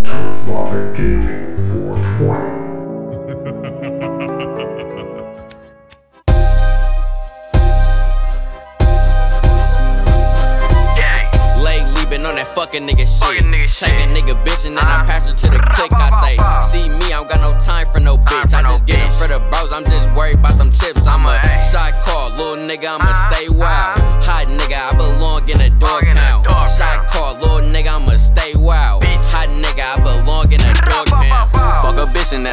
Toothfather Gaming 420. On that fucking nigga shit. Nigga shit. A nigga bitch and then I Uh-huh. pass her to the click. I say, see me, I don't got no time for no bitch. I no just get 'em bitch. for the bros. I'm just worried about them chips. I'm a shot call, little nigga. I'ma Uh-huh. stay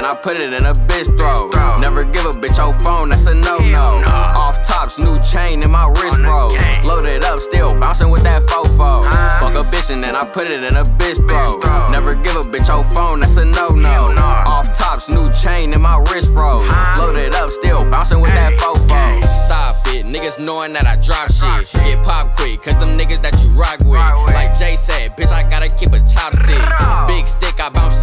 I put it in a bitch. Throat. Never give a bitch your phone. That's a no no. Off tops, new chain in my wrist roll. Loaded up, still bouncing with that fofo. Fuck a bitch and then I put it in a bitch throat. Never give a bitch your phone, that's a no no. Off tops, new chain in my wrist. Uh-huh. Loaded up, still bouncing with that fofo. Stop it, niggas knowing that I drop shit. Get pop quick, cause them niggas that you rock with. Like Jay said, bitch, I gotta keep a chopstick. Big stick, I bounce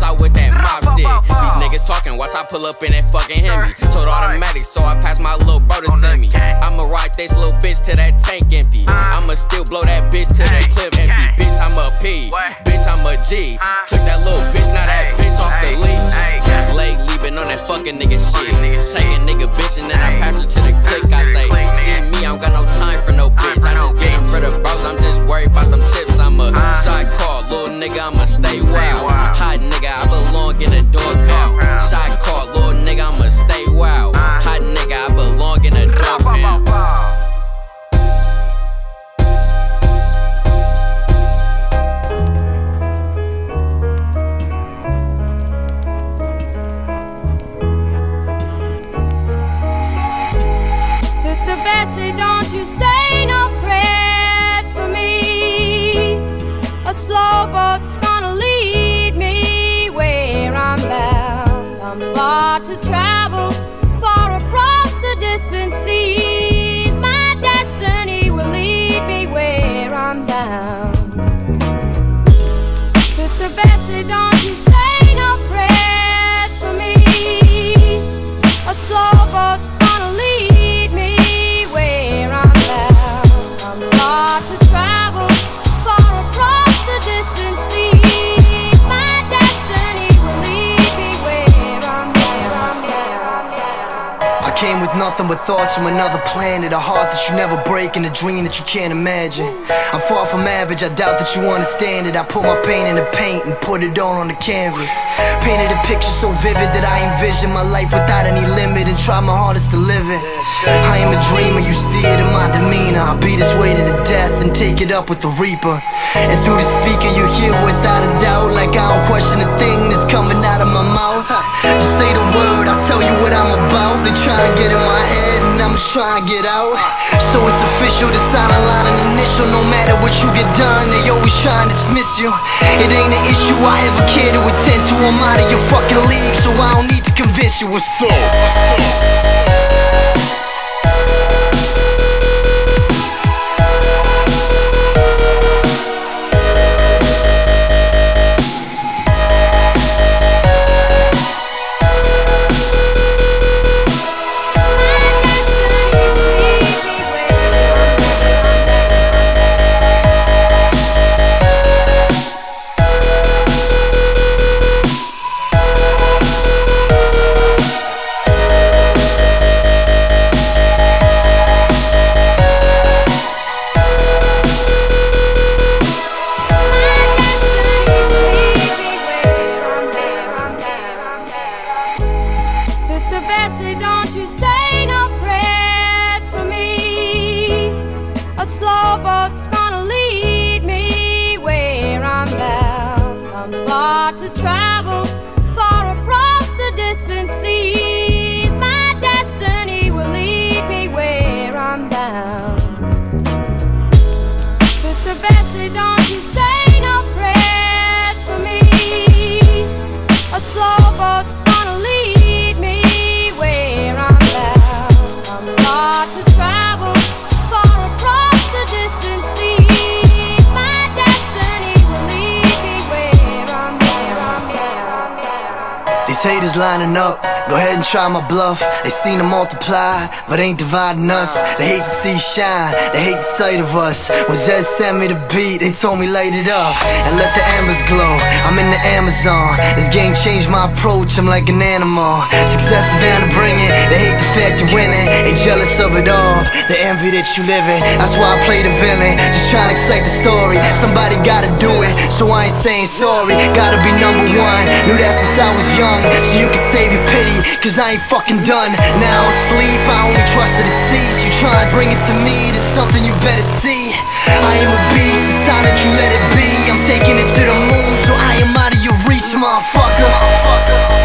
watch I pull up in that fucking Hemi. Alright. automatic, so I pass my little bro to send me. I'ma ride this little bitch till that tank empty. I'ma still blow that bitch till that clip empty. Bitch, I'm a P. Bitch, I'm a G. Took that little bitch, now that bitch off the leash. Lately been on that fucking nigga shit. Take a nigga bitch and then I pass her to the click. I say, see me, I don't got no time for no bitch. I just get for the bros. I'm just worried about them chips. I'm a shot call, little nigga. I'ma stay wild. Hot nigga, I belong in a dog pound. Shot call, little nigga. Came with nothing but thoughts from another planet. A heart that you never break and a dream that you can't imagine. I'm far from average, I doubt that you understand it. I put my pain in the paint and put it all on the canvas. Painted a picture so vivid that I envision my life without any limit And try my hardest to live it. I am a dreamer, you see it in my demeanor. I'll be this way to the death and take it up with the reaper. And through the speaker you hear without and trying to get out. So it's official, the silent line and initial No matter what you get done, they always try and dismiss you. It ain't an issue I ever care to attend to I'm out of your fucking league, so I don't need to convince you. What's up, what's up? Travel, far across the distant seas. Destiny haters lining up, go ahead and try my bluff. They seen to multiply, but ain't dividing us. They hate to see shine, they hate the sight of us. When Zed sent me the beat, they told me light it up and let the embers glow. I'm in the Amazon. This game changed my approach, I'm like an animal. Success is bound to bring it, they hate the fact you're winning. They jealous of it all, the envy that you live in. That's why I play the villain, just trying to excite the story. Somebody gotta do it, so I ain't saying sorry. Gotta be number one, knew that since I was young. So you can save your pity, cause I ain't fucking done. Now I'm asleep, I only trust the deceased. You try and bring it to me, there's something you better see. I am a beast, it's time that you let it be. I'm taking it to the moon, so I am out of your reach, motherfucker.